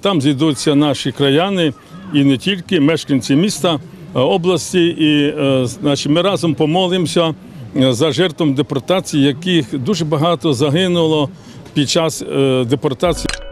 Там зійдуться наші краяни і не тільки мешканці міста, е, області. І е, значить, ми разом помолимося е, за жертвам депортації, яких дуже багато загинуло під час депортації.